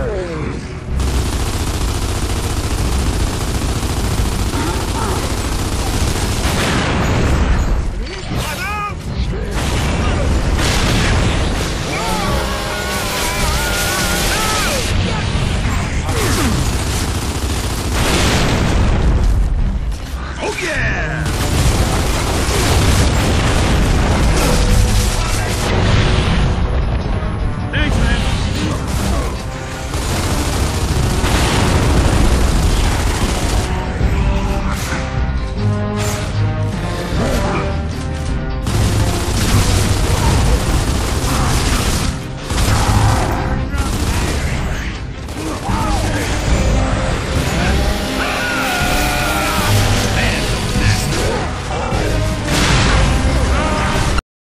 Hey.